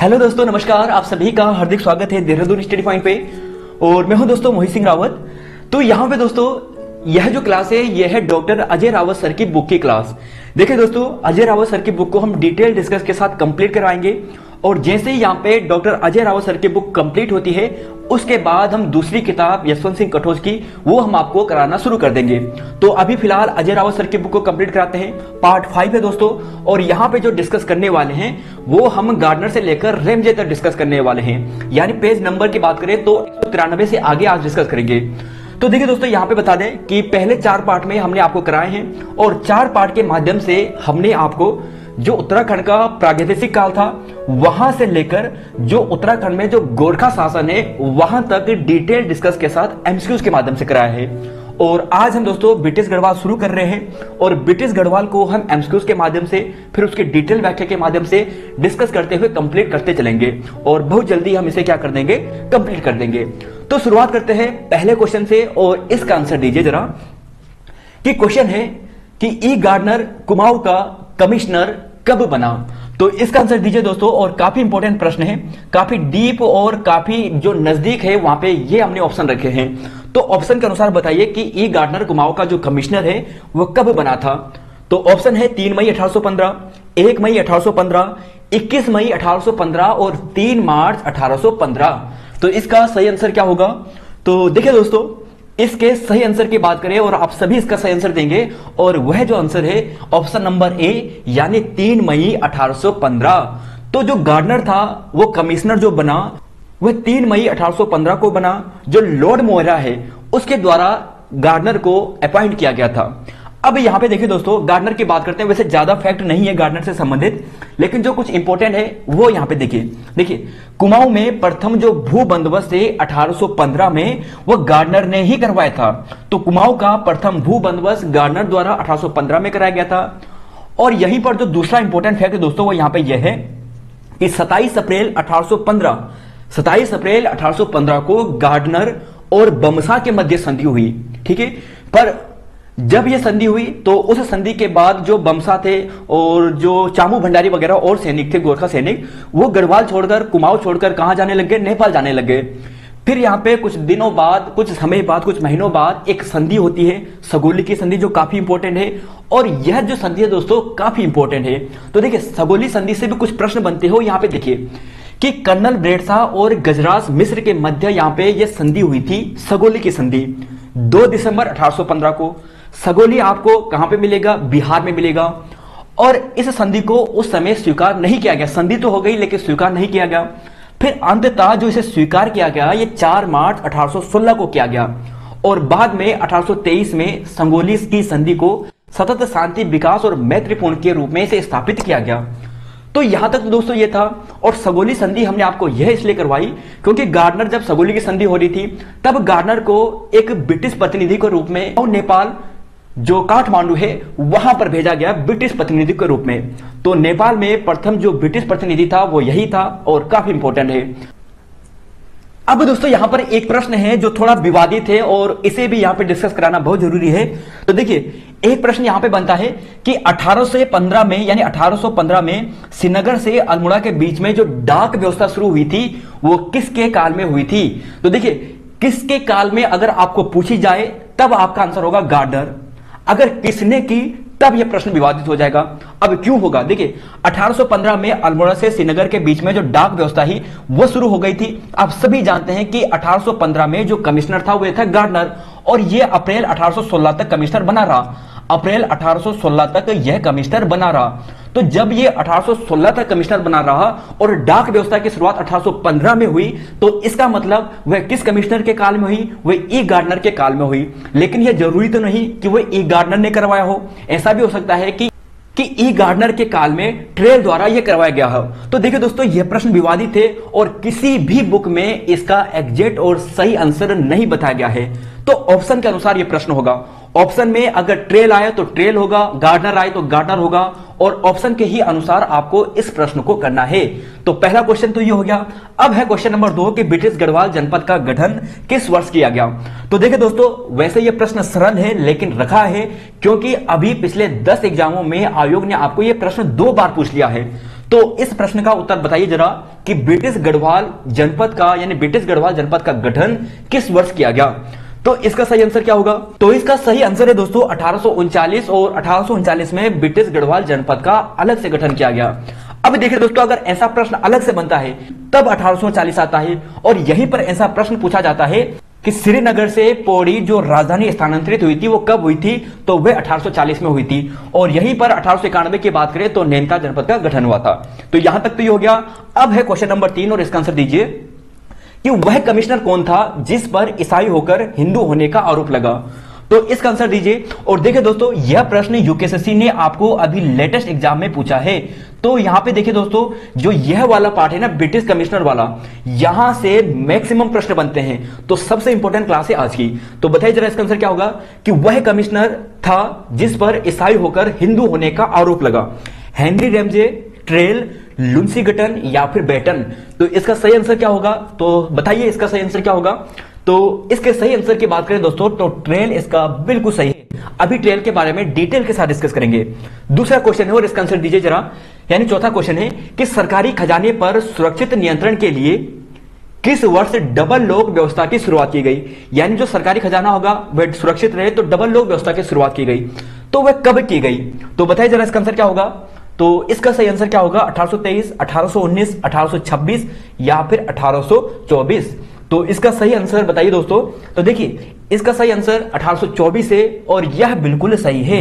Hello दोस्तों, नमस्कार। आप सभी का हार्दिक स्वागत है देहरादून स्टडी पॉइंट पे। और मैं हूँ दोस्तों मोहित सिंह रावत। तो यहाँ पे दोस्तों, यह जो क्लास है, यह है डॉक्टर अजय रावत सर की बुक की क्लास। देखिए दोस्तों, अजय रावत सर की बुक को हम डिटेल डिस्कस के साथ कंप्लीट करवाएँगे। और जैसे ही यहाँ पे डॉक्टर अजय रावत सर की बुक कंप्लीट होती है, उसके बाद हम दूसरी किताब यशवंत सिंह कठोज की, वो हम आपको कराना शुरू कर देंगे। तो अभी फ़िलहाल अजय रावत सर की बुक को कंप्लीट कराते हैं। पार्ट फाइव है दोस्तों, और यहाँ पे जो डिस्कस करने वाले हैं, वो हम गार्डनर से लेकर रेमजे तक डिस्कस करने वाले हैं। यानी पेज नंबर की बात करें तो एक सौ तिरानबे से आगे आज डिस्कस करेंगे। तो देखिए दोस्तों, यहाँ पे बता दें कि पहले चार पार्ट में हमने आपको कराए हैं, और चार पार्ट के माध्यम से हमने आपको जो उत्तराखंड का प्रागैतिहासिक काल था, वहाँ से लेकर जो उत्तराखंड में जो गोरखा शासन है, वहाँ तक डिटेल डिस्कस के साथ एमसीक्यूज के माध्यम से कराया है। और आज हम दोस्तों ब्रिटिश गढ़वाल शुरू कर रहे हैं और ब्रिटिश गढ़वाल को हम एमसीक्यूज के माध्यम से, फिर उसके डिटेल व्याख्या के माध्यम से डिस्कस करते हुए कंप्लीट करते चलेंगे। और बहुत जल्दी हम इसे क्या कर देंगे? कंप्लीट कर देंगे। तो शुरुआत करते हैं पहले क्वेश्चन से और इसका आंसर दीजिए जरा। कि क्वेश्चन है कि ई गार्डनर कुमाऊ का कमिश्नर कब बना तो इसका आंसर दीजिए दोस्तों, और काफ़ी इंपॉर्टेंट प्रश्न है, काफ़ी डीप और काफ़ी जो नज़दीक है, वहाँ पे ये हमने ऑप्शन रखे हैं। तो ऑप्शन के अनुसार बताइए कि ई गार्डनर कुमाऊ का जो कमिश्नर है, वो कब बना था? तो ऑप्शन है तीन मई 1815 एक मई 1815 21 मई 1815 और तीन मार्च 1815 तो इसका सही आंसर क्या होगा? तो देखिए दोस्तों इसके सही आंसर की बात करें और आप सभी इसका सही आंसर देंगे और वह जो आंसर है ऑप्शन नंबर ए यानी तीन मई 1815 तो जो गार्डनर था, वो कमिश्नर जो बना, वह तीन मई 1815 को बना। जो लॉर्ड मोहरा है, उसके द्वारा गार्डनर को अपॉइंट किया गया था। अब यहाँ पे देखिए दोस्तों गार्डनर की बात करते हैं, वैसे ज़्यादा फैक्ट नहीं है गार्डनर से संबंधित, लेकिन जो कुछ इंपॉर्टेंट है, वो यहाँ पे देखिए। देखिए, कुमाऊं में प्रथम जो भू बंदोबस्त है 1815 में, वो गार्डनर ने ही करवाया था। तो कुमाऊं का प्रथम भू बंदोबस्त गार्डनर द्वारा 1815 में कराया गया था। और यहीं पर जो दूसरा इंपॉर्टेंट फैक्ट है दोस्तों, वो यहाँ पर यह है कि सताइस अप्रैल अठारह सताइस अप्रैल अठारह को गार्डनर और बमसा के मध्य संधि हुई, ठीक है? पर जब ये संधि हुई तो उस संधि के बाद जो बमसा थे और जो चामू भंडारी वगैरह और सैनिक थे, गोरखा सैनिक, वो गढ़वाल छोड़कर, कुमाऊं छोड़कर कहा जाने लगे नेपाल जाने लगे फिर यहाँ पे कुछ दिनों बाद, कुछ समय बाद, कुछ महीनों बाद एक संधि होती है, सगोली की संधि, जो काफ़ी इंपॉर्टेंट है। और यह जो संधि है दोस्तों, काफ़ी इंपॉर्टेंट है। तो देखिए, सगोली संधि से भी कुछ प्रश्न बनते हो, यहाँ पे देखिए कि कर्नल ब्रेडसा और गजराज मिश्र के मध्य यहाँ पे यह संधि हुई थी, सगोली की संधि 2 दिसंबर 1815 को। सगोली आपको कहाँ पे मिलेगा? बिहार में मिलेगा। और इस संधि को उस समय स्वीकार नहीं किया गया। संधि तो हो गई, लेकिन स्वीकार नहीं किया गया। फिर अंततः जो इसे स्वीकार किया गया, ये 4 मार्च 1816 को किया गया। और बाद में 1823 में संगोली की संधि को सतत शांति, विकास और मैत्रीपूर्ण के रूप में इसे स्थापित किया गया। तो यहाँ तक तो दोस्तों ये था। और सगोली संधि हमने आपको यह इसलिए करवाई, क्योंकि गार्डनर जब सगोली की संधि हो रही थी, तब गार्डनर को एक ब्रिटिश प्रतिनिधि के रूप में, और नेपाल जो काठमांडू है, वहाँ पर भेजा गया ब्रिटिश प्रतिनिधि के रूप में। तो नेपाल में प्रथम जो ब्रिटिश प्रतिनिधि था, वो यही था और काफ़ी इंपॉर्टेंट है। अब दोस्तों, यहाँ पर एक प्रश्न है जो थोड़ा विवादित है और इसे भी यहाँ पे डिस्कस कराना बहुत ज़रूरी है। तो देखिए, एक प्रश्न यहाँ पे बनता है कि 1815 में, यानी 1815 में श्रीनगर से अल्मोड़ा के बीच में जो डाक व्यवस्था शुरू हुई थी, वो किसके काल में हुई थी? तो देखिए, किसके काल में अगर आपको पूछी जाए, तब आपका आंसर होगा गार्डर। अगर किसने की, तब यह प्रश्न विवादित हो जाएगा। अब क्यों होगा? देखिए 1815 में अल्मोड़ा से श्रीनगर के बीच में जो डाक व्यवस्था ही, वो शुरू हो गई थी। आप सभी जानते हैं कि 1815 में जो कमिश्नर था, वो था गार्डनर। और ये अप्रैल 1816 तक कमिश्नर बना रहा। अप्रैल 1816 तक यह कमिश्नर बना रहा। तो जब ये 1816 तक कमिश्नर बना रहा और डाक व्यवस्था की शुरुआत 1815 में हुई तो इसका मतलब वह किस कमिश्नर के काल में हुई? वह ई गार्डनर के काल में हुई। लेकिन यह ज़रूरी तो नहीं कि वह ई गार्डनर ने करवाया हो। ऐसा भी हो सकता है कि कि ई गार्डनर के काल में ट्रेल द्वारा यह करवाया गया हो। तो देखिए दोस्तों यह प्रश्न विवादित थे और किसी भी बुक में इसका एग्जैक्ट और सही आंसर नहीं बताया गया है। तो ऑप्शन के अनुसार यह प्रश्न होगा। ऑप्शन में अगर ट्रेल आए तो ट्रेल होगा, गार्डनर आए तो गार्डनर होगा, और ऑप्शन के ही अनुसार आपको इस प्रश्न को करना है। तो पहला क्वेश्चन तो ये हो गया। अब है क्वेश्चन नंबर दो कि ब्रिटिश गढ़वाल जनपद का गठन किस वर्ष किया गया? तो देखिए दोस्तों, वैसे ये प्रश्न सरल है, लेकिन रखा है, क्योंकि अभी पिछले दस एग्जामों में आयोग ने आपको यह प्रश्न दो बार पूछ लिया है। तो इस प्रश्न का उत्तर बताइए जरा कि ब्रिटिश गढ़वाल जनपद का, यानी ब्रिटिश गढ़वाल जनपद का गठन किस वर्ष किया गया? तो इसका सही आंसर क्या होगा? तो इसका सही आंसर है दोस्तों, अठारह और अठारह में ब्रिटिश गढ़वाल जनपद का अलग से गठन किया गया। अब देखिए दोस्तों, अगर ऐसा प्रश्न अलग से बनता है, तब अठारह सौ चालीस आता है और यहीं पर ऐसा प्रश्न पूछा जाता है कि श्रीनगर से पौड़ी जो राजधानी स्थानांतरित हुई थी, वो कब हुई थी? तो वह 1840 में हुई थी। और यहीं पर अठारह सौ इक्यानवे की बात करें तो नैनता जनपद का गठन हुआ था। तो यहाँ तक तो ये हो गया। अब है क्वेश्चन नंबर तीन और इसका आंसर दीजिए। कि वह कमिश्नर कौन था जिस पर ईसाई होकर हिंदू होने का आरोप लगा। तो इसका आंसर दीजिए। और देखिए दोस्तों, यह प्रश्न यूकेएसएससी ने आपको अभी लेटेस्ट एग्ज़ाम में पूछा है। तो यहाँ पे देखिए दोस्तों, जो यह वाला पार्ट है ना, ब्रिटिश कमिश्नर वाला, यहाँ से मैक्सिमम प्रश्न बनते हैं। तो सबसे इंपॉर्टेंट क्लास है आज की। तो बताइए जरा इसका आंसर क्या होगा? कि वह कमिश्नर था जिस पर ईसाई होकर हिंदू होने का आरोप लगा। हेनरी रेमजे ट्रेल लुंसी गटन या फिर बेटन। तो इसका सही आंसर क्या होगा? तो बताइए इसका सही आंसर क्या होगा? तो इसके सही आंसर की बात करें दोस्तों तो ट्रेल इसका बिल्कुल सही है। अभी ट्रेल के बारे में डिटेल के साथ डिस्कस करेंगे। दूसरा क्वेश्चन है और इसका आंसर दीजिए जरा। यानी चौथा क्वेश्चन है कि सरकारी खजाने पर सुरक्षित नियंत्रण के लिए किस वर्ष डबल लोक व्यवस्था की शुरुआत की गई? यानी जो सरकारी खजाना होगा, वह सुरक्षित रहे तो डबल लोक व्यवस्था की शुरुआत की गई। तो वह कब की गई? तो बताइए जरा इसका आंसर क्या होगा? तो इसका सही आंसर क्या होगा? 1823, 1819, 1826 या फिर 1824 तो इसका सही आंसर बताइए दोस्तों। तो देखिए इसका सही आंसर 1824 है और यह बिल्कुल सही है।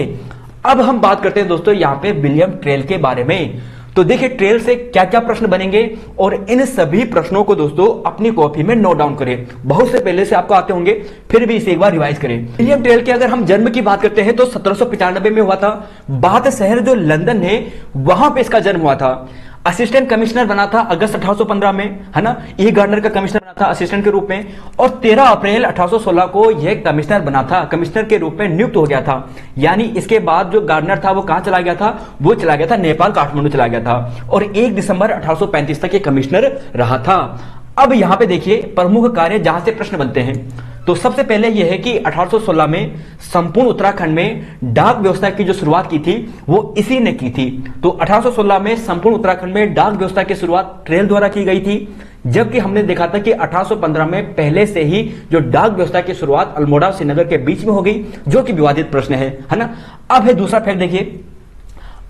अब हम बात करते हैं दोस्तों यहाँ पे विलियम ट्रेल के बारे में। तो देखिए ट्रेल से क्या क्या प्रश्न बनेंगे और इन सभी प्रश्नों को दोस्तों अपनी कॉपी में नोट डाउन करें। बहुत से पहले से आपको आते होंगे, फिर भी इसे एक बार रिवाइज करें। विलियम ट्रेल के अगर हम जन्म की बात करते हैं तो सत्रह में हुआ था। बात शहर जो लंदन है, वहाँ पर इसका जन्म हुआ था। असिस्टेंट कमिश्नर बना था अगस्त 1815 में, है ना? ई गार्डनर का कमिश्नर बना था असिस्टेंट के रूप में, और 13 अप्रैल 1816 को यह कमिश्नर बना था, कमिश्नर के रूप में नियुक्त हो गया था। यानी इसके बाद जो गार्डनर था वो कहाँ चला गया था? वो चला गया था नेपाल, काठमांडू चला गया था, और एक दिसंबर अठारह सौ पैंतीस तक ये कमिश्नर रहा था। अब यहाँ पे देखिए, प्रमुख कार्य जहाँ से प्रश्न बनते हैं। तो सबसे पहले यह है कि 1816 में संपूर्ण उत्तराखंड में डाक व्यवस्था की जो शुरुआत की थी, वो इसी ने की थी। तो 1816 में संपूर्ण उत्तराखंड में डाक व्यवस्था की शुरुआत ट्रेल द्वारा की गई थी, जबकि हमने देखा था कि 1815 में पहले से ही जो डाक व्यवस्था की शुरुआत अल्मोड़ा श्रीनगर के बीच में हो गई, जो कि विवादित प्रश्न है है ना? अब है दूसरा फैक्ट देखिए।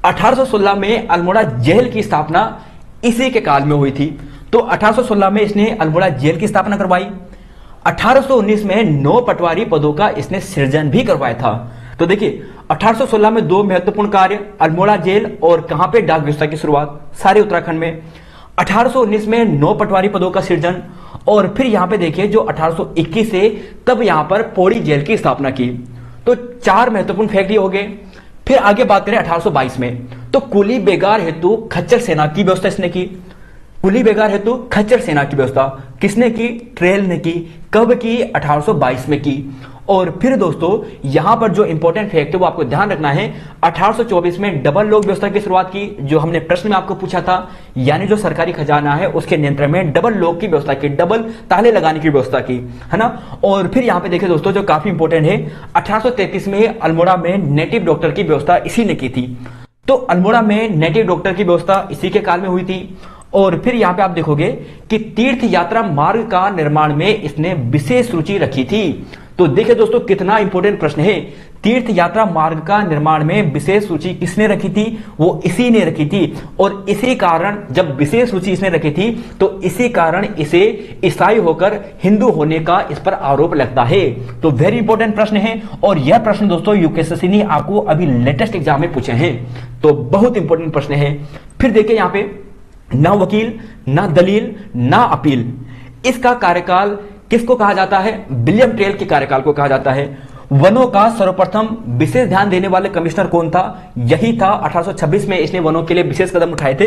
1816 में अल्मोड़ा जेल की स्थापना इसी के काल में हुई थी। तो 1816 में इसने अल्मोड़ा जेल की स्थापना करवाई। 1819 में नौ पटवारी पदों का इसने सृजन भी करवाया था। तो देखिए 1816 में दो महत्वपूर्ण कार्य, अल्मोड़ा जेल और कहाँ पे डाक व्यवस्था की शुरुआत, सारे उत्तराखंड में। 1819 में नौ पटवारी पदों का सृजन और फिर यहाँ पे देखिए जो 1821 से तब यहाँ पर पौड़ी जेल की स्थापना की। तो चार महत्वपूर्ण फैक्ट हो गए। फिर आगे बात करें 1822 में। तो कुली बेगार हेतु खच्चर सेना की व्यवस्था इसने की। कुली बेगार हेतु खच्चर सेना की व्यवस्था किसने की? ट्रेल ने की, कब की? 1822 में की। और फिर दोस्तों, यहाँ पर जो इंपॉर्टेंट फैक्ट है, वो आपको ध्यान रखना है। 1824 में डबल लोक व्यवस्था की शुरुआत की, जो हमने प्रश्न में आपको पूछा था, यानी जो सरकारी खजाना है, उसके नियंत्रण में डबल लोक की व्यवस्था की डबल ताले लगाने की व्यवस्था की, है ना? और फिर यहाँ पे देखिए दोस्तों, जो काफ़ी इंपॉर्टेंट है, अठारह में अल्मोड़ा में नेटिव डॉक्टर की व्यवस्था इसी ने की थी। तो अल्मोड़ा में नेटिव डॉक्टर की व्यवस्था इसी के काल में हुई थी। और फिर यहाँ पे आप देखोगे कि तीर्थ यात्रा मार्ग का निर्माण में इसने विशेष रुचि रखी थी। तो देखिए दोस्तों, कितना इंपॉर्टेंट प्रश्न है। तीर्थ यात्रा मार्ग का निर्माण में विशेष रुचि किसने रखी थी? वो इसी ने रखी थी। और इसी कारण, जब विशेष रुचि इसने रखी थी तो इसी कारण इसे ईसाई होकर हिंदू होने का इस पर आरोप लगता है। तो वेरी इंपॉर्टेंट प्रश्न है। और यह प्रश्न दोस्तों यूकेएसएससी ने आपको अभी लेटेस्ट एग्ज़ाम में पूछे हैं। तो बहुत इंपॉर्टेंट प्रश्न है। फिर देखिए यहाँ पे ना वकील, ना दलील, ना अपील। इसका कार्यकाल किसको कहा जाता है? विलियम ट्रेल के कार्यकाल को कहा जाता है। वनों का सर्वप्रथम विशेष ध्यान देने वाले कमिश्नर कौन था? यही था 1826 में इसने वनों के लिए विशेष कदम उठाए थे।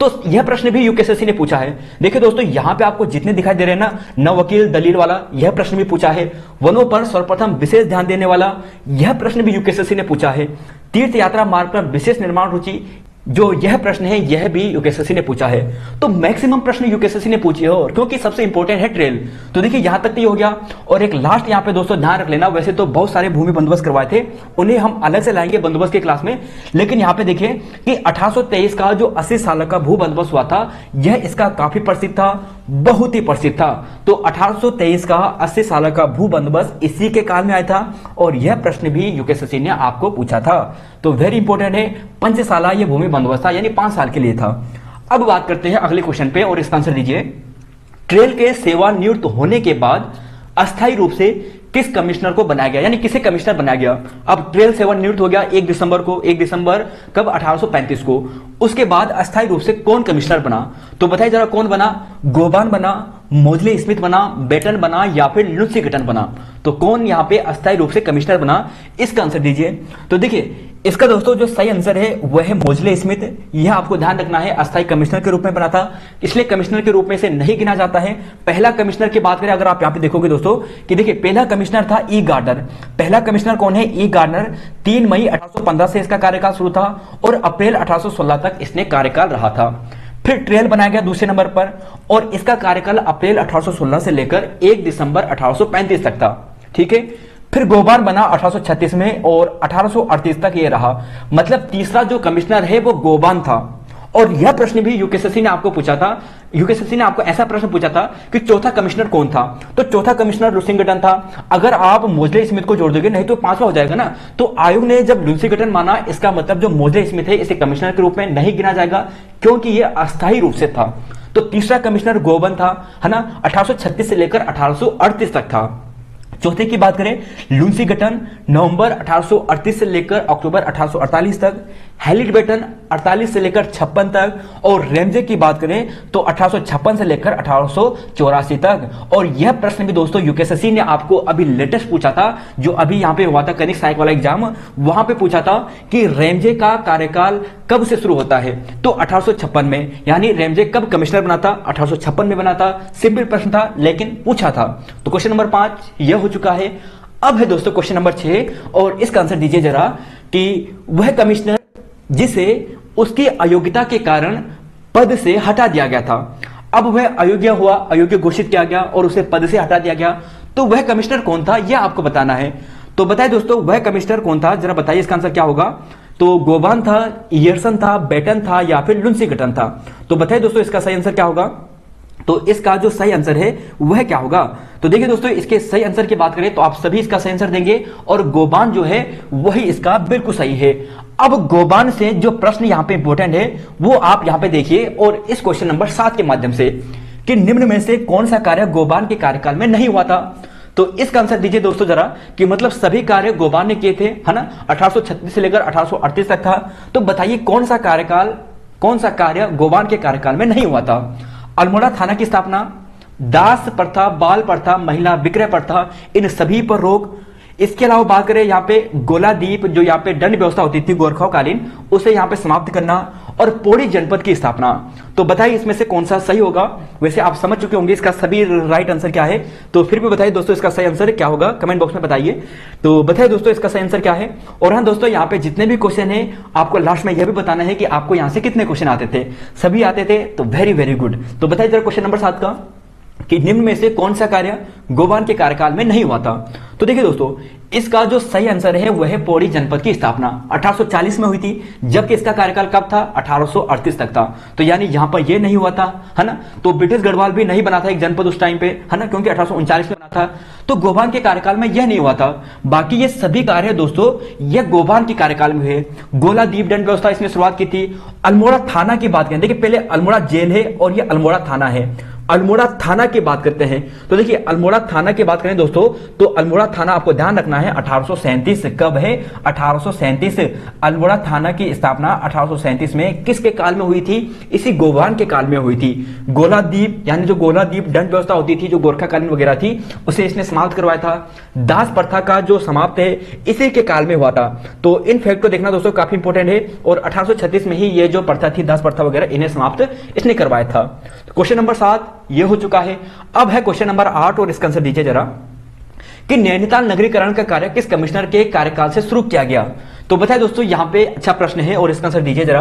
तो यह प्रश्न भी यूकेएसएससी ने पूछा है। देखिए दोस्तों, यहाँ पे आपको जितने दिखाई दे रहे हैं ना, न वकील, दलील वाला, यह प्रश्न भी पूछा है। वनों पर सर्वप्रथम विशेष ध्यान देने वाला, यह प्रश्न भी यूकेएसएससी ने पूछा है। तीर्थ यात्रा मार्ग पर विशेष निर्माण रुचि जो यह प्रश्न है, यह भी यूकेएसएससी ने पूछा है। तो मैक्सिमम प्रश्न यूकेएसएससी ने पूछे हो और क्योंकि सबसे इंपॉर्टेंट है ट्रेल तो देखिए यहाँ तक तो हो गया। और एक लास्ट यहाँ पे दोस्तों ध्यान रख लेना, वैसे तो बहुत सारे भूमि बंदोबस्त करवाए थे, उन्हें हम अलग से लाएँगे बंदोबस्त के क्लास में। लेकिन यहाँ पर देखिए कि अठारह सौ तेईस का जो अस्सी साल का भू बंदोबस्त हुआ था, यह इसका काफ़ी प्रसिद्ध था। बहुत ही प्रसिद्ध था। तो 1823 का, अस्सी साल का भू बंदोबस्त इसी के काल में आया था और यह प्रश्न भी यूके यूकेएसएससी ने आपको पूछा था। तो वेरी इंपॉर्टेंट है, पंच साल यह भूमि बंदोबस्त था, यानी पाँच साल के लिए था। अब बात करते हैं अगले क्वेश्चन पे और इसका आंसर दीजिए। ट्रेल के सेवानिवृत्त होने के बाद अस्थायी रूप से किस कमिश्नर को बनाया गया? यानी किसे कमिश्नर बनाया गया? अब ट्रेल सेवन नियुक्त हो गया एक दिसंबर को, एक दिसंबर कब? 1835 को। उसके बाद अस्थायी रूप से कौन कमिश्नर बना? तो बताइए जरा कौन बना? गोबान बना, मोजले स्मिथ बना, बेटन बना या फिर लुत्सी गटन बना? तो कौन यहाँ पे अस्थायी रूप से कमिश्नर बना? इसका आंसर दीजिए। तो देखिए इसका दोस्तों जो सही आंसर है, वह है मोजले स्मिथ। यह आपको ध्यान रखना है, अस्थायी कमिश्नर के रूप में बना था। इसलिए कमिश्नर के रूप में से नहीं गिना जाता है। पहला कमिश्नर की बात करें, अगर आप यहाँ पे देखोगे दोस्तों, कि देखिए, पहला कमिश्नर था ई गार्डनर। पहला कमिश्नर कौन है? E Gardner. तीन मई अठारह से इसका कार्यकाल शुरू था और अप्रैल अठारह तक इसने कार्यकाल रहा था। फिर ट्रेल बनाया गया दूसरे नंबर पर और इसका कार्यकाल अप्रैल 1816 से लेकर 1 दिसंबर 1835 तक था। ठीक है? फिर गोबान बना 1836 में और 1838 तक ये रहा। मतलब तीसरा जो कमिश्नर है, वो गोबान था। और यह प्रश्न भी यूकेएसएससी ने आपको पूछा था। यूकेएसएससी ने आपको ऐसा प्रश्न पूछा था कि चौथा कमिश्नर कौन था? तो चौथा कमिश्नर लुसिंगटन था। अगर आप मोजले स्मिथ को जोड़ दोगे, नहीं तो पांचवा हो जाएगा ना। तो आयोग ने जब लुसिंगटन माना, इसका मतलब जो मोजले स्मिथ है, इसे कमिश्नर के रूप में नहीं गिना जाएगा, क्योंकि यह अस्थायी रूप से था। तो तीसरा कमिश्नर गोबन था, है ना? अठारह से लेकर अठारह तक था। चौथे की बात करें लूसी गठन नवंबर 1838 से लेकर अक्टूबर 1848 तक हेलिट बेटन 48 से लेकर छप्पन तक और रेमजे की बात करें तो अठारह सौ छप्पन से लेकर अठारह सौ चौरासी तक। और यह प्रश्न भी दोस्तों यूकेएसएससी ने आपको अभी लेटेस्ट पूछा था, जो अभी यहाँ पे हुआ था कनिक साइक वाला एग्ज़ाम, वहाँ पे पूछा था कि रेमजे का कार्यकाल कब से शुरू होता है? तो अठारह सौ छप्पन में, यानी रेमजे कब कमिश्नर बना था? अठारह में बना था, सिंपल प्रश्न था, लेकिन पूछा था। तो क्वेश्चन नंबर पाँच, यह हो चुका है। अब है दोस्तों क्वेश्चन नंबर छह और इसका आंसर दीजिए जरा कि वह कमिश्नर जिसे उसकी अयोग्यता के कारण पद से हटा दिया गया था। अब वह अयोग्य हुआ, अयोग्य घोषित किया गया और उसे पद से हटा दिया गया। तो वह कमिश्नर कौन था, यह आपको बताना है। तो बताए दोस्तों, वह कमिश्नर कौन था? जरा बताइए इसका आंसर क्या होगा। तो गोबान था, इयरसन था, बैटन था या फिर लुंसी गटन था। तो बताए दोस्तों इसका सही आंसर क्या होगा। तो इसका जो सही आंसर है, वह क्या होगा? तो देखिए दोस्तों, इसके सही आंसर की बात करें तो आप सभी इसका सही आंसर देंगे और गोबान जो है, वही इसका बिल्कुल सही है। अब गोबान से जो प्रश्न यहाँ पे इंपोर्टेंट है, वो आप यहाँ पे देखिए और इस क्वेश्चन नंबर सात के माध्यम से कि निम्न में से कौन सा कार्य गोबान के कार्यकाल में नहीं हुआ था? तो इसका आंसर दीजिए दोस्तों जरा कि मतलब सभी कार्य गोबान ने किए थे, है ना? 1836 से लेकर 1838 तक था। तो बताइए कौन सा कार्यकाल, कौन सा कार्य गोबान के कार्यकाल में नहीं हुआ था? अल्मोड़ा थाना की स्थापना, दास प्रथा, बाल प्रथा, महिला विक्रय प्रथा, इन सभी पर रोक इसके अलावा बात करें यहाँ पे गोलादीप, जो यहाँ पे दंड व्यवस्था होती थी गोरखाकालीन, उसे यहाँ पे समाप्त करना और पौड़ी जनपद की स्थापना। तो बताइए इसमें से कौन सा सही होगा? वैसे आप समझ चुके होंगे इसका सभी राइट आंसर क्या है। तो फिर भी बताइए दोस्तों इसका सही आंसर क्या होगा? कमेंट बॉक्स में बताइए। तो बताइए दोस्तों इसका सही आंसर क्या है? और हाँ दोस्तों यहाँ पे जितने भी क्वेश्चन है, आपको लास्ट में यह भी बताना है कि आपको यहाँ से कितने क्वेश्चन आते थे। सभी आते थे तो वेरी वेरी गुड तो बताइए जरा क्वेश्चन नंबर सात का। कि निम्न में से कौन सा कार्य गोवान के कार्यकाल में नहीं हुआ था? तो देखिए दोस्तों, इसका जो सही आंसर है, वह है पौड़ी जनपद की स्थापना। 1840 में हुई थी, जबकि इसका कार्यकाल कब था? 1838 तक था। तो यानी यहाँ पर यह नहीं हुआ था, है ना? तो ब्रिटिश गढ़वाल भी नहीं बना था एक जनपद उस टाइम पे, है ना? क्योंकि अठारह में बना था। तो गोबान के कार्यकाल में यह नहीं हुआ था। बाकी ये सभी कार्य दोस्तों, यह गोबान के कार्यकाल में हुए। गोला दीप दंड व्यवस्था इसने शुरुआत की थी। अल्मोड़ा थाना की बात करें, देखिए पहले अल्मोड़ा जेल है और यह अल्मोड़ा थाना है। अल्मोड़ा थाना की बात करते हैं। तो देखिए, अल्मोड़ा थाना की बात करें दोस्तों तो अल्मोड़ा थाना आपको ध्यान रखना है, अठारह कब है, अठारह अल्मोड़ा थाना की स्थापना अठारह में किसके काल में हुई थी? इसी गोवान के काल में हुई थी। गोला द्वीप यानी जो गोला द्वीप दंड व्यवस्था होती थी, जो गोरखाकालीन वगैरह थी, उसे इसने समाप्त करवाया था। दास प्रथा का जो समाप्त है, इसी के काल में हुआ था। तो इन फैक्ट को देखना दोस्तों काफ़ी इंपोर्टेंट है, और अठारह सौ छत्तीस में ही ये जो प्रथा थी, दास प्रथा वगैरह, इन्हें समाप्त इसने करवाया था। क्वेश्चन नंबर सात, ये हो चुका है। अब है क्वेश्चन नंबर आठ और इसका आंसर दीजिए जरा कि नैनीताल नगरीकरण का कार्य किस कमिश्नर के कार्यकाल से शुरू किया गया? तो बताए दोस्तों, यहाँ पे अच्छा प्रश्न है और इसका आंसर दीजिए जरा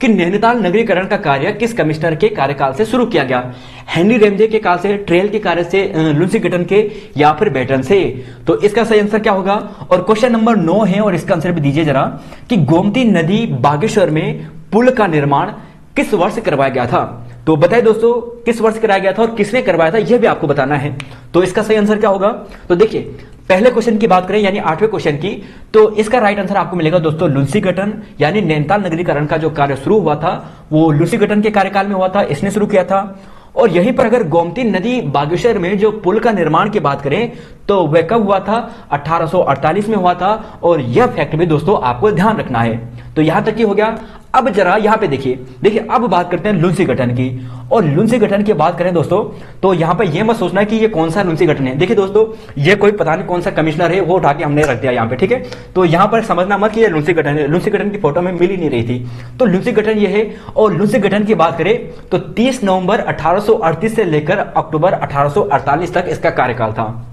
कि नैनीताल नगरीकरण का कार्य किस कमिश्नर के कार्यकाल से शुरू किया गया? हेनरी रेमजे के काल से ट्रेल के कार्य से लुंसी गठन के या फिर बेटन से? तो इसका सही आंसर क्या होगा? और क्वेश्चन नंबर नौ है और इसका आंसर भी दीजिए जरा कि गोमती नदी बागेश्वर में पुल का निर्माण किस वर्ष करवाया गया था? तो बताइए दोस्तों, किस वर्ष कराया गया था और किसने करवाया था, यह भी आपको बताना है। तो इसका सही आंसर क्या होगा? तो देखिए, पहले क्वेश्चन की बात करें, यानी आठवें क्वेश्चन की तो इसका राइट आंसर आपको मिलेगा दोस्तों लुंसी गठन यानी नैनीताल नगरीकरण का जो कार्य शुरू हुआ था, वो लुंसी गठन के कार्यकाल में हुआ था, इसने शुरू किया था। और यहीं पर अगर गोमती नदी बागेश्वर में जो पुल का निर्माण की बात करें तो वह कब हुआ था? 1848 में हुआ था, और यह फैक्ट भी दोस्तों आपको ध्यान रखना है। तो यहाँ तक ही हो गया अब जरा यहाँ पे देखिए। देखिए, अब बात करते हैं लुंसी गठन की। और लुंसी गठन की बात करें दोस्तों तो यहाँ पे ये मत सोचना कि ये कौन सा लुंसी गठन है। देखिए दोस्तों, ये कोई पता नहीं कौन सा कमिश्नर है, वो उठा के हमने रख दिया यहाँ पे, ठीक है? तो यहाँ पर समझना मत कि ये लुंसी गठन है। लुंसी गठन की फ़ोटो में मिल ही नहीं रही थी। तो लुंसी गठन ये है, और लुंसी गठन की बात करें तो तीस नवंबर अठारह से लेकर अक्टूबर अठारह तक इसका कार्यकाल था।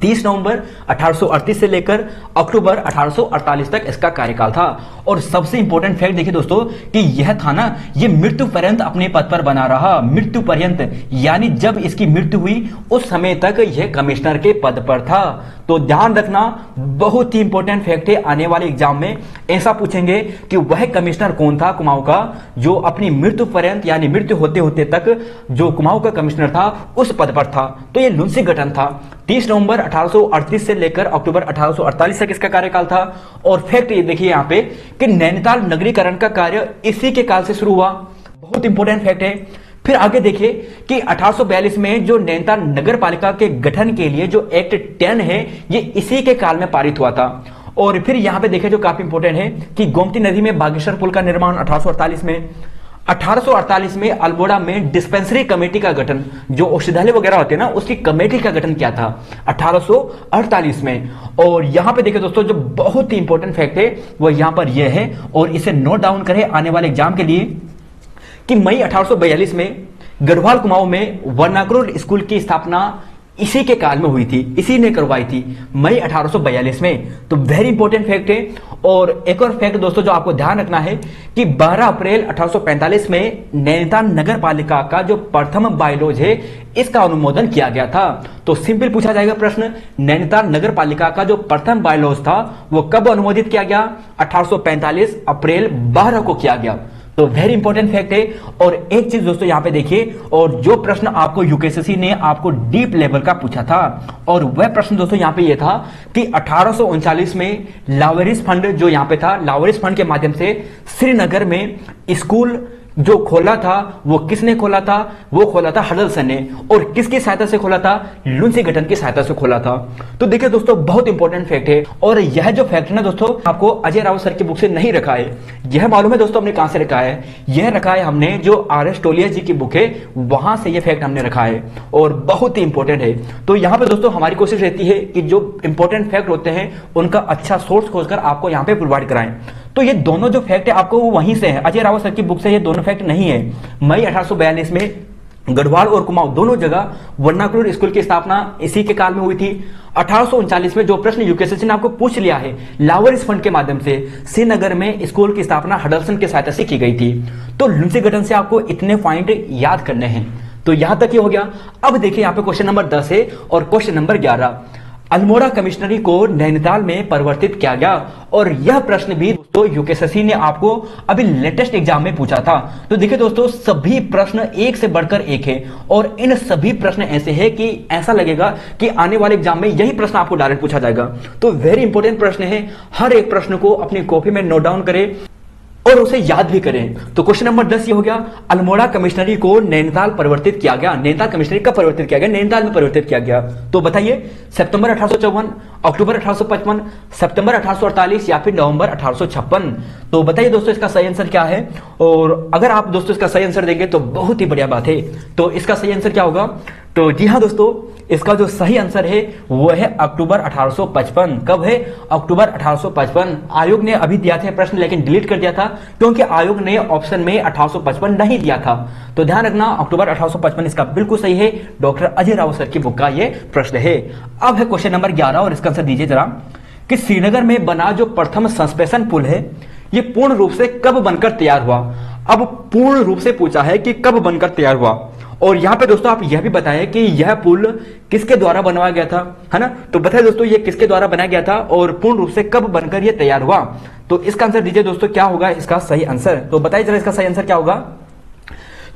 30 नवंबर 1838 से लेकर अक्टूबर 1848 तक इसका कार्यकाल था। और सबसे इंपॉर्टेंट फैक्ट देखिए दोस्तों कि यह था ना, ये मृत्यु पर्यंत अपने पद पर बना रहा। मृत्यु पर्यंत, यानी जब इसकी मृत्यु हुई, उस समय तक यह कमिश्नर के पद पर था। तो ध्यान रखना, बहुत ही इंपॉर्टेंट फैक्ट है, आने वाले एग्ज़ाम में ऐसा पूछेंगे कि वह कमिश्नर कौन था कुमाऊं का, जो अपनी मृत्यु पर्यंत, यानी मृत्यु होते होते तक जो कुमाऊं का कमिश्नर था, उस पद पर था। तो ये लुंसी गठन था। 30 नवंबर 1838 से लेकर अक्टूबर 1848 तक इसका कार्यकाल था। और फैक्ट ये देखिए यहाँ पे कि नैनीताल नगरीकरण का कार्य इसी के काल से शुरू हुआ। बहुत इंपॉर्टेंट फैक्ट है। फिर आगे देखिए कि 1842 में जो नैनीताल नगर पालिका के गठन के लिए जो एक्ट टेन है, ये इसी के काल में पारित हुआ था। और फिर यहाँ पे देखे जो काफ़ी इंपोर्टेंट है कि गोमती नदी में बागेश्वर पुल का निर्माण अठारह में 1848 में अल्मोड़ा में डिस्पेंसरी कमेटी का गठन, जो औषधालय वगैरह होते हैं ना, उसकी कमेटी का गठन किया था 1848 में। और यहाँ पे देखिए दोस्तों, जो बहुत ही इंपॉर्टेंट फैक्ट है, वो यहाँ पर यह है, और इसे नोट डाउन करें आने वाले एग्ज़ाम के लिए। कि मई 1842 में गढ़वाल कुमाऊं में वर्नाक्रोल स्कूल की स्थापना इसी के काल में हुई थी, इसी ने करवाई थी मई 1842 में। तो वेरी इंपॉर्टेंट फैक्ट है, और एक और फैक्ट दोस्तों जो आपको ध्यान रखना है कि 12 अप्रैल 1845 में नैनीताल नगर पालिका का जो प्रथम बायोलॉज है, इसका अनुमोदन किया गया था। तो सिंपल पूछा जाएगा प्रश्न, नैनीताल नगर पालिका का जो प्रथम बायोलॉज था, वो कब अनुमोदित किया गया? अठारह सौ पैंतालीस अप्रैल बारह को किया गया। तो वेरी इंपॉर्टेंट फैक्ट है। और एक चीज़ दोस्तों यहाँ पे देखिए, और जो प्रश्न आपको यूकेसीसी ने आपको डीप लेवल का पूछा था, और वह प्रश्न दोस्तों यहाँ पे ये था कि अठारह में लावरिस फंड जो यहाँ पे था लावरिस फंड के माध्यम से श्रीनगर में स्कूल जो खोला था, वो किसने खोला था? वो खोला था हडलसन ने। और किसकी सहायता से खोला था? लुंसी गठन की सहायता से खोला था। तो देखिए दोस्तों, बहुत इंपॉर्टेंट फैक्ट है। और यह जो फैक्ट है ना दोस्तों, आपको अजय रावत सर की बुक से नहीं रखा है। यह मालूम है दोस्तों, हमने कहाँ से रखा है? यह रखा है हमने जो आर एस टोलिया जी की बुक है, वहाँ से यह फैक्ट हमने रखा है। और बहुत ही इंपॉर्टेंट है। तो यहाँ पर दोस्तों, हमारी कोशिश रहती है कि जो इंपॉर्टेंट फैक्ट होते हैं, उनका अच्छा सोर्स खोजकर आपको यहाँ पे प्रोवाइड कराएँ। तो ये दोनों जो फैक्ट है, आपको वो वहीं से है। अजय रावत सर की बुक से ये दोनों फैक्ट नहीं है। मई अठारह में गढ़वाल और कुमाऊं दोनों जगह वर्नाकुलर स्कूल की स्थापना इसी के काल में हुई थी। अठारह में जो प्रश्न यूकेएससी ने आपको पूछ लिया है लावर फंड के माध्यम से श्रीनगर में स्कूल की स्थापना हडलसन के सहायता से की गई थी। तो लुंसी गठन से आपको इतने पॉइंट याद करने हैं। तो यहाँ तक ही हो गया। अब देखिए, यहाँ पे क्वेश्चन नंबर दस है और क्वेश्चन नंबर ग्यारह। अल्मोड़ा कमिश्नरी को नैनीताल में परिवर्तित किया गया और यह प्रश्न भी दोस्तों यूकेएसएससी ने आपको अभी लेटेस्ट एग्ज़ाम में पूछा था। तो देखिए दोस्तों, सभी प्रश्न एक से बढ़कर एक है और इन सभी प्रश्न ऐसे हैं कि ऐसा लगेगा कि आने वाले एग्ज़ाम में यही प्रश्न आपको डायरेक्ट पूछा जाएगा। तो वेरी इंपॉर्टेंट प्रश्न है। हर एक प्रश्न को अपनी कॉपी में नोट डाउन करें। और उसे याद भी करें। तो क्वेश्चन नंबर दस ये हो गया, अल्मोड़ा कमिश्नरी को नैनीताल परिवर्तित किया गया। नैनीताल कमिश्नरी कब परिवर्तित किया गया? नैनीताल में परिवर्तित किया गया। तो बताइए, सितंबर अठारह अक्टूबर अठारह सितंबर अठारह या फिर नवंबर अठारह तो बताइए दोस्तों, इसका सही आंसर क्या है? और अगर आप दोस्तों इसका सही आंसर देंगे तो बहुत ही बढ़िया बात है। तो इसका सही आंसर क्या होगा? तो जी हाँ दोस्तों इसका जो सही आंसर है, वो है अक्टूबर 1855 कब है? अक्टूबर 1855 आयोग ने अभी दिया था प्रश्न, लेकिन डिलीट कर दिया था, क्योंकि आयोग ने ऑप्शन में 1855 नहीं दिया था। तो ध्यान रखना, अक्टूबर 1855 इसका बिल्कुल सही है। डॉक्टर अजय राव सर की बुक का ये प्रश्न है। अब है क्वेश्चन नंबर ग्यारह, और इसका आंसर दीजिए जरा। कि श्रीनगर में बना जो प्रथम संस्पेशन पुल है, ये पूर्ण रूप से कब बनकर तैयार हुआ? अब पूर्ण रूप से पूछा है कि कब बनकर तैयार हुआ? और यहाँ पे दोस्तों आप यह भी बताएँ कि यह पुल किसके द्वारा बनवाया गया था, है ना? तो बताए दोस्तों ये किसके द्वारा बनाया गया था और पूर्ण रूप से कब बनकर यह तैयार हुआ? तो इसका आंसर दीजिए दोस्तों, क्या होगा इसका सही आंसर? तो बताइए जरा इसका सही आंसर क्या होगा?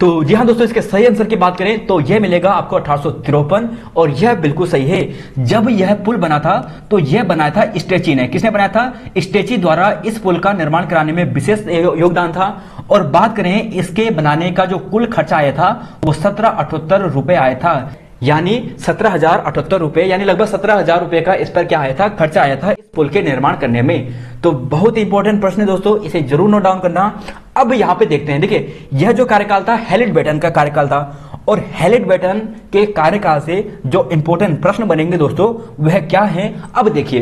तो जी हाँ दोस्तों, इसके सही आंसर की बात करें तो यह मिलेगा आपको अठारह सौ तिरपन और यह बिल्कुल सही है। जब यह पुल बना था तो यह बनाया था स्टेची ने। किसने बनाया था? स्टेची द्वारा इस पुल का निर्माण कराने में विशेष योगदान था और बात करें इसके बनाने का जो कुल खर्चा आया था, वो सत्रह अठहत्तर रुपए आया था। यानी सत्रह हज़ार अठहत्तर रुपए, यानी लगभग सत्रह हज़ार रुपए का इस पर क्या आया था, खर्चा आया था इस पुल के निर्माण करने में। तो बहुत इंपॉर्टेंट प्रश्न है दोस्तों, इसे ज़रूर नोट डाउन करना। अब यहाँ पे देखते हैं, देखिए, यह जो कार्यकाल था हेलिट बेटन का कार्यकाल था। और हेलिट बेटन के कार्यकाल से जो इंपॉर्टेंट प्रश्न बनेंगे दोस्तों, वह क्या है? अब देखिए,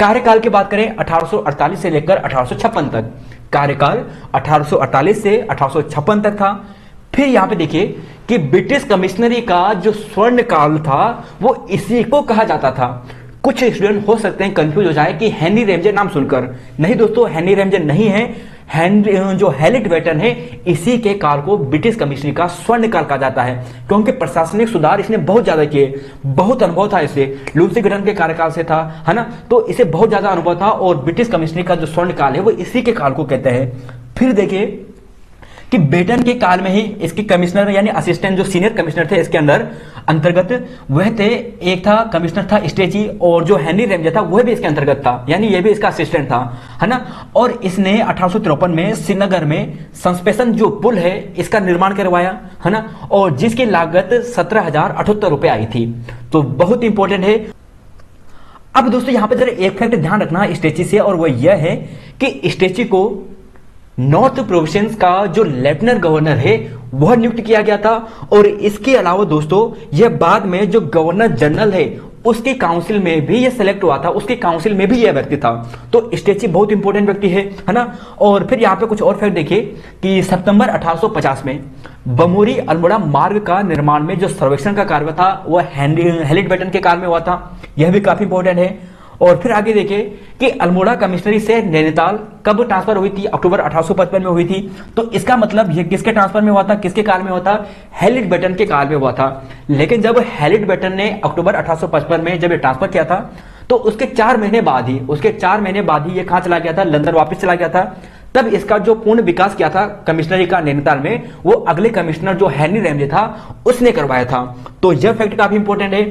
कार्यकाल की बात करें 1848 से लेकर अठारह तक। कार्यकाल 1848 से 1856 तक था। फिर यहाँ पे देखिए कि ब्रिटिश कमिश्नरी का जो स्वर्ण काल था, वो इसी को कहा जाता था। कुछ स्टूडेंट हो सकते हैं कंफ्यूज हो जाए कि हेनरी रेमजे नाम सुनकर। नहीं दोस्तों हेनरी रेमजे नहीं है। जो हेलिट वेटन है, इसी के काल को ब्रिटिश कमिश्नरी का स्वर्ण काल कहा जाता है, क्योंकि प्रशासनिक सुधार इसने बहुत ज़्यादा किए, बहुत अनुभव था इसे। लूसी गठन के कार्यकाल से था, है ना? तो इसे बहुत ज़्यादा अनुभव था और ब्रिटिश कमिश्नरी का जो स्वर्ण काल है, वो इसी के काल को कहते हैं। फिर देखिए कि बेटन के काल में ही इसके कमिश्नर यानी असिस्टेंट जो सीनियर कमिश्नर थे इसके अंदर अंतर्गत वह थे, एक था कमिश्नर था स्टेची और जो हेनरी रेमजे था, वह भी इसके अंतर्गत था, यानी यह भी इसका असिस्टेंट था, है ना? और इसने अठारह में श्रीनगर में संस्पेशन जो पुल है, इसका निर्माण करवाया, है ना? और जिसकी लागत सत्रह हज़ार रुपए आई थी। तो बहुत इंपॉर्टेंट है। अब दोस्तों, यहाँ पर जरा एक फैक्ट ध्यान रखना स्टेची से, और वह यह है कि स्टेची को नॉर्थ प्रोविंस का जो लेफ्टिनेंट गवर्नर है, वह नियुक्त किया गया था। और इसके अलावा दोस्तों, यह बाद में जो गवर्नर जनरल है, उसके काउंसिल में भी ये सिलेक्ट हुआ था, उसके काउंसिल में भी यह व्यक्ति था। तो स्टेची बहुत इंपॉर्टेंट व्यक्ति है है ना? और फिर यहाँ पे कुछ और फैक्ट देखिए कि सितंबर 1850 में बमोरी अल्मोड़ा मार्ग का निर्माण में जो सर्वेक्षण का कार्य था, वह हेलिड बेटन के काल में हुआ था। यह भी काफ़ी इंपॉर्टेंट है। और फिर आगे देखिए कि अल्मोड़ा कमिश्नरी से नैनीताल कब ट्रांसफ़र हुई थी? अक्टूबर अठारह में हुई थी। तो इसका मतलब ये किसके ट्रांसफ़र में हुआ था? किसके काल में हुआ था? हेलिड बेटन के काल में हुआ था। लेकिन जब हेलिड बेटन ने अक्टूबर अठारह सौ पचपन में जब ये ट्रांसफ़र किया था तो उसके चार महीने बाद ही, उसके चार महीने बाद ही ये कहाँ चला गया था? लंदन वापस चला गया था। तब इसका जो पूर्ण विकास किया था कमिश्नरी का नैनीताल में, वो अगले कमिश्नर जो हैनी रेमजे था, उसने करवाया था। तो यह फैक्ट काफ़ी इंपोर्टेंट है।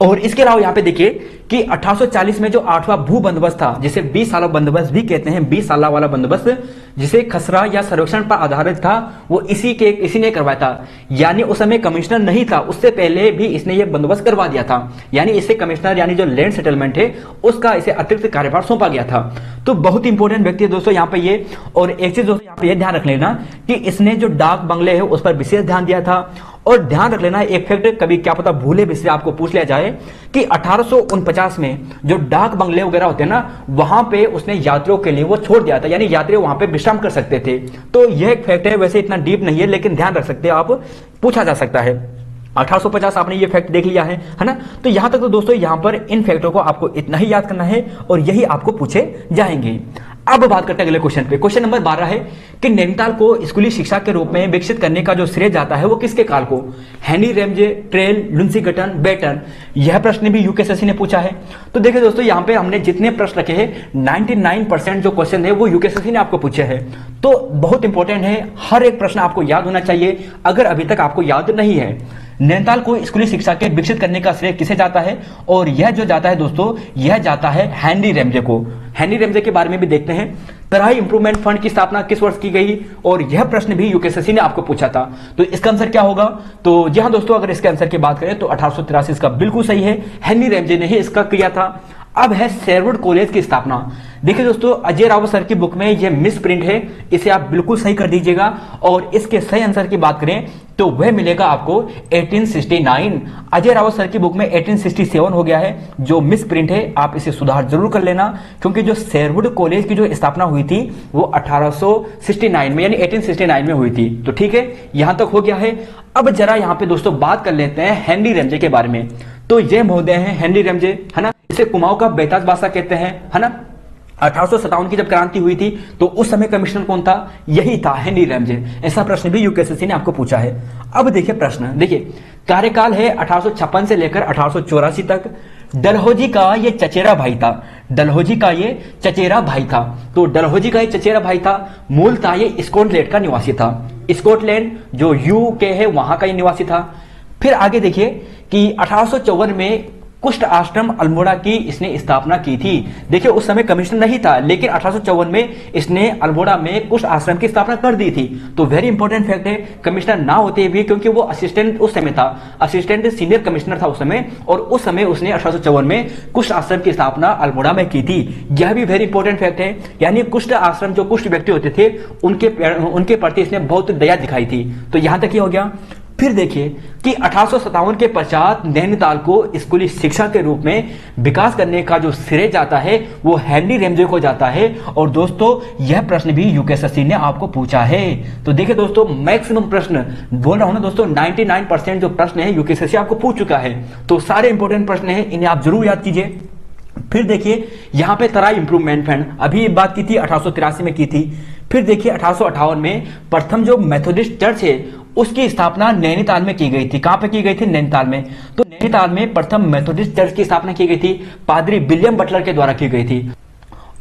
और इसके अलावा यहाँ पे देखिए कि 1840 में जो आठवां भू बंदोबस्त था, जिसे 20 साल बंदोबस्त भी कहते हैं 20 साल वाला बंदोबस्त, जिसे खसरा या सर्वेक्षण पर आधारित था, वो इसी के, इसी ने करवाया था। यानी उस समय कमिश्नर नहीं था, उससे पहले भी इसने ये बंदोबस्त करवा दिया था। यानी इसे कमिश्नर, यानी जो लैंड सेटलमेंट है, उसका इसे अतिरिक्त कार्यभार सौंपा गया था। तो बहुत इंपॉर्टेंट व्यक्ति है दोस्तों यहाँ पे ये, और एक चीज़ दोस्तों यहाँ पे ध्यान रख लेना कि इसने जो डाक बंगले है, उस पर विशेष ध्यान दिया था और ध्यान रख लेना, एक फैक्ट कभी क्या पता भूले भी से आपको पूछ लिया जाए कि अठारह में जो डाक बंगले वगैरह होते हैं ना, वहाँ पे उसने यात्रियों के लिए वो छोड़ दिया था, यानी यात्री वहाँ पे विश्राम कर सकते थे। तो यह एक फैक्ट है, वैसे इतना डीप नहीं है, लेकिन ध्यान रख सकते आप, पूछा जा सकता है। 1850 आपने ये फैक्ट देख लिया है है ना? तो यहाँ तक तो दोस्तों, यहाँ पर इन फैक्टों को आपको इतना ही याद करना है और यही आपको पूछे जाएँगे। अब बात करते हैं अगले क्वेश्चन पे। क्वेश्चन नंबर बारह है कि नैनीताल को स्कूली शिक्षा के रूप में विकसित करने का जो श्रेय जाता है वो किसके काल को? हैनी रेमजे ट्रेल लुंसी गटन बेटन यह प्रश्न भी यूकेएसएससी ने पूछा है। तो देखिए दोस्तों, यहाँ पे हमने जितने प्रश्न रखे हैं 99 जो क्वेश्चन है वो यूकेएसएससी ने आपको पूछे हैं। तो बहुत इंपॉर्टेंट है, हर एक प्रश्न आपको याद होना चाहिए। अगर अभी तक आपको याद नहीं है नैनीताल को स्कूली शिक्षा के विकसित करने का श्रेय किसे जाता है? और यह जो जाता है दोस्तों, यह जाता है हैंडी रेमजे को। हैंडी रेमजे के बारे में भी देखते हैं। तराई इंप्रूवमेंट फंड की स्थापना किस वर्ष की गई? और यह प्रश्न भी यूकेएसएससी ने आपको पूछा था। तो इसका आंसर क्या होगा? तो जी हाँ दोस्तों, अगर इसके आंसर की बात करें तो अठारह इसका बिल्कुल सही है। हेनरी रेमजे ने ही इसका किया था। अब है शेरवुड कॉलेज की स्थापना। देखिए दोस्तों, अजय रावत सर की बुक में यह मिस प्रिंट है। इसे आप बिल्कुल सही कर दीजिएगा। और इसके सही आंसर की बात करें तो वह मिलेगा आपको 1869 अजय रावत सर की बुक में 1867 हो गया है, जो मिस प्रिंट है, आप इसे सुधार ज़रूर कर लेना, क्योंकि जो शेरवुड कॉलेज की जो स्थापना हुई थी, वो 1869 में, यानी 1869 में हुई थी। तो ठीक है, यहाँ तक हो गया है। अब जरा यहाँ पे दोस्तों बात कर लेते हैं हेनरी रेमजे के बारे में। तो ये महोदय हैं हेनरी रेमजे है ना? इसे कुमाऊं का बेताज बादशाह कहते हैं, है ना? अठारह की जब क्रांति हुई थी तो उस समय कमिश्नर कौन था? यही था हेनरी रैमजे। ऐसा प्रश्न भी यूकेएसएससी ने आपको पूछा है। अब देखिए प्रश्न। देखिए, कार्यकाल है अठारह से लेकर अठारह तक। डलहोजी का ये चचेरा भाई था। डलहोजी का ये चचेरा भाई था। तो डलहोजी का ये चचेरा भाई था, मूल था ये स्कॉटलैंड का निवासी था। स्कॉटलैंड, जो यू है, वहाँ का ये निवासी था। फिर आगे देखिए कि अठारह में कुष्ठ आश्रम अल्मोड़ा की इसने स्थापना की थी। देखिए, उस समय कमिश्नर नहीं था, लेकिन अठारह सौ चौवन में इसने अल्मोड़ा में कुष्ठ आश्रम की स्थापना कर दी थी। तो वेरी इंपॉर्टेंट फैक्ट है कमिश्नर ना होते भी क्योंकि वो असिस्टेंट उस समय था असिस्टेंट सीनियर कमिश्नर था उस समय, और उस समय उसने अठारह सौ चौवन में कुष्ठ आश्रम की स्थापना अल्मोड़ा में की थी। यह भी वेरी इंपॉर्टेंट फैक्ट है, यानी कुष्ठ आश्रम जो कुष्ठ व्यक्ति होते थे, उनके उनके प्रति इसने बहुत दया दिखाई थी। तो यहाँ तक ही हो गया। फिर देखिए कि अठारह के पश्चात नैनीताल को स्कूली शिक्षा के रूप में विकास करने का जो श्रेय जाता है, वो हेनरी रेमजे को जाता है। और दोस्तों, यह प्रश्न भी यूकेएसएससी ने आपको पूछा है। तो देखिए दोस्तों, मैक्सिमम प्रश्न, बोल रहा हूँ ना दोस्तों 99 परसेंट जो प्रश्न है यूकेएसएससी आपको पूछ चुका है। तो सारे इंपॉर्टेंट प्रश्न है, इन्हें आप ज़रूर याद कीजिए। फिर देखिए, यहाँ पे तराई इंप्रूवमेंट फंड अभी बात की थी, अठारह में की थी। फिर देखिए, अठारह में प्रथम जो मेथोडिस्ट चर्च है उसकी स्थापना नैनीताल में की गई थी। कहाँ पे की गई थी? नैनीताल में। तो नैनीताल में प्रथम मेथोडिस्ट चर्च की स्थापना की गई थी। पादरी विलियम बटलर के द्वारा की गई थी।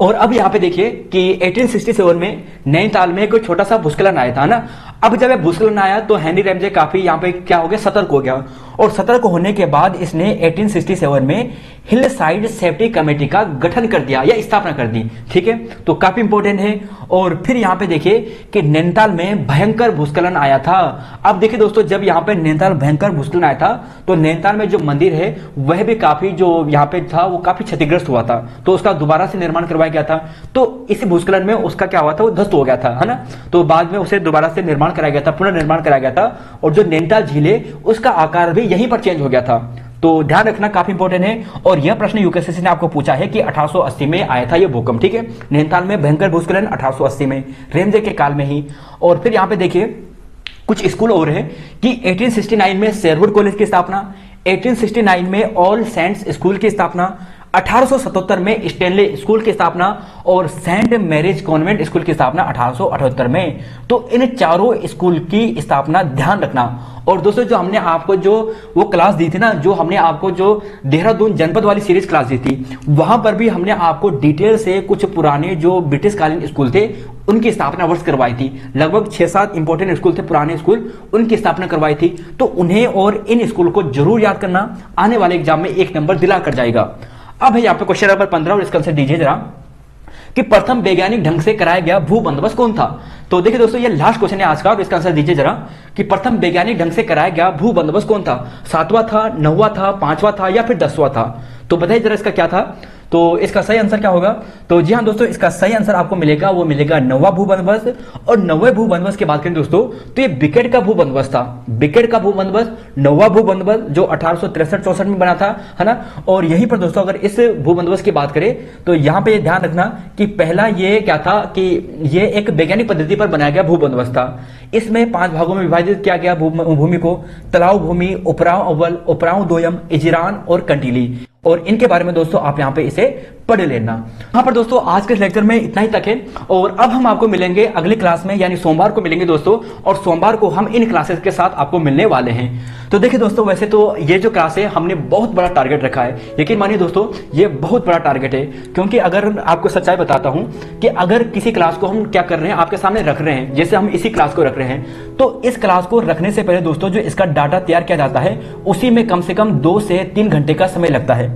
और अब यहाँ पे देखिए कि 1867 में नैनीताल में कोई छोटा सा भूस्खलन आया था ना? अब जब यह भूस्खलन आया तो हेनरी रेमजे काफ़ी यहाँ पे क्या हो गया? सतर्क हो गया। और सतर्क होने के बाद इसने 1867 में हिल साइड सेफ्टी कमेटी का गठन कर दिया या स्थापना कर दी, ठीक है? तो काफ़ी इंपॉर्टेंट है। और फिर यहाँ पे देखिए कि नैनीताल में भयंकर भूस्खलन आया था। अब देखिए दोस्तों, जब यहाँ पे नैनीताल भयंकर भूस्खलन आया था तो नैनीताल में जो मंदिर है, वह भी काफ़ी जो यहाँ पे था, वो काफ़ी क्षतिग्रस्त हुआ था। तो उसका दोबारा से निर्माण करवाया गया था। तो इस भूस्खलन में उसका क्या हुआ था? वो ध्वस्त हो गया था, है ना? तो बाद में उसे दोबारा से निर्माण कराया गया था, पुनर्निर्माण कराया गया था। और जो नैनीताल झील है, उसका आकार भी यहीं पर चेंज हो गया था। तो ध्यान रखना काफ़ी इंपॉर्टेंट है। और यह प्रश्न यूकेएससी ने आपको पूछा है कि 1880 में आया था यह भूकंप, ठीक है? नैनीताल में भयंकर भूस्खलन 1880 में, रेमजे के काल में ही। और फिर यहाँ पे देखिए, कुछ स्कूल और है कि 1869 में शेरवुड कॉलेज की स्थापना 1869 में ऑल सेंट्स स्कूल की स्थापना 1877 में स्टेनले स्कूल की स्थापना और सेंट मैरिज कॉन्वेंट स्कूल की स्थापना 1878 में। तो इन चारों स्कूल की स्थापना ध्यान रखना। और दोस्तों, जो हमने आपको जो वो क्लास दी थी ना, जो हमने आपको जो देहरादून जनपद वाली सीरीज़ क्लास दी थी, वहाँ पर भी हमने आपको डिटेल से कुछ पुराने जो ब्रिटिश कालीन स्कूल थे, उनकी स्थापना वर्ष करवाई थी। लगभग छह सात इंपॉर्टेंट स्कूल थे, पुराने स्कूल, उनकी स्थापना करवाई थी। तो उन्हें और इन स्कूल को ज़रूर याद करना। आने वाले एग्ज़ाम में एक नंबर दिला कर जाएगा। अब है यहाँ पे क्वेश्चन नंबर पंद्रह और इसका आंसर दीजिए जरा, कि प्रथम वैज्ञानिक ढंग से कराया गया भू बंदोबस्त कौन था? तो देखिए दोस्तों, ये लास्ट क्वेश्चन है आज का, और इसका आंसर दीजिए जरा, कि प्रथम वैज्ञानिक ढंग से कराया गया भू बंदोबस्त कौन था? सातवां था, नौवा था, पांचवा था, या फिर दसवां था? तो बताइए जरा इसका क्या था? तो इसका सही आंसर क्या होगा? तो जी हाँ दोस्तों, इसका सही आंसर आपको मिलेगा, वो मिलेगा नवा भू बंदोबस्त और नवे भू बंदोबस्त की बात करें दोस्तों तो ये बिकेट का भू बंदोबस्त था। बिकेट का भू बंदोबस्त नवा भू बंदोबस्त जो अठारह चौसठ में बना था, है ना? और यहीं पर दोस्तों, अगर इस भू बंदोबस्त की बात करें तो यहाँ पर ध्यान रखना कि पहला ये क्या था कि ये एक वैज्ञानिक पद्धति पर बनाया गया भू बंदोबस्त था। इसमें पाँच भागों में विभाजित किया गया भूमि को, तलाव भूमि, उपराव अव्वल, उपराव दोयम, इजरान और कंटीली। और इनके बारे में दोस्तों आप यहाँ पे इसे पढ़ लेना। यहाँ पर दोस्तों आज के लेक्चर में इतना ही तक है और अब हम आपको मिलेंगे अगली क्लास में, यानी सोमवार को मिलेंगे दोस्तों और सोमवार को हम इन क्लासेस के साथ आपको मिलने वाले हैं। तो देखिए दोस्तों, वैसे तो ये जो क्लास है, हमने बहुत बड़ा टारगेट रखा है। यकीन मानिए दोस्तों, ये बहुत बड़ा टारगेट है। क्योंकि अगर आपको सच्चाई बताता हूँ कि अगर किसी क्लास को हम क्या कर रहे हैं, आपके सामने रख रहे हैं, जैसे हम इसी क्लास को रख रहे हैं तो इस क्लास को रखने से पहले दोस्तों, जो इसका डाटा तैयार किया जाता है, उसी में कम से कम दो से तीन घंटे का समय लगता है।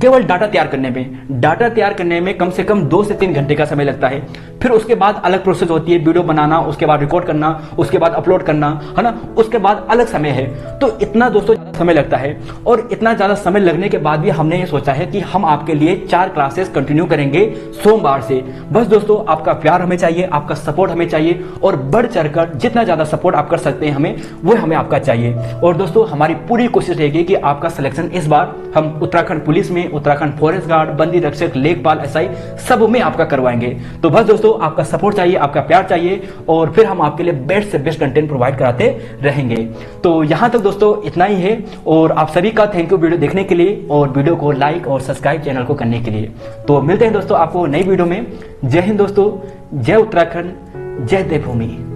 केवल डाटा तैयार करने में, डाटा तैयार करने में कम से कम दो से तीन घंटे का समय लगता है। फिर उसके बाद अलग प्रोसेस होती है, वीडियो बनाना, उसके बाद रिकॉर्ड करना, उसके बाद अपलोड करना, है ना? उसके बाद अलग समय है। तो इतना दोस्तों समय लगता है और इतना ज़्यादा समय लगने के बाद भी हमने ये सोचा है कि हम आपके लिए चार क्लासेस कंटिन्यू करेंगे सोमवार से। बस दोस्तों, आपका प्यार हमें चाहिए, आपका सपोर्ट हमें चाहिए और बढ़ चढ़कर जितना ज़्यादा सपोर्ट आप कर सकते हैं हमें, वो हमें आपका चाहिए। और दोस्तों, हमारी पूरी कोशिश रहेगी कि आपका सिलेक्शन इस बार हम उत्तराखंड पुलिस में, उत्तराखंड फॉरेस्ट गार्ड बंदी रक्षक, लेखपाल, एसआई सब में आपका करवाएँगे। तो बस दोस्तों, आपका सपोर्ट चाहिए, आपका प्यार चाहिए और फिर हम आपके लिए बेस्ट से बेस्ट कंटेंट प्रोवाइड कराते रहेंगे। तो यहाँ तक दोस्तों, इतना ही है और आप सभी का थैंक यू वीडियो देखने के लिए और वीडियो को लाइक और सब्सक्राइब चैनल को करने के लिए। तो मिलते हैं दोस्तों आपको नई वीडियो में। जय हिंद दोस्तों, जय उत्तराखंड, जय देवभूमि।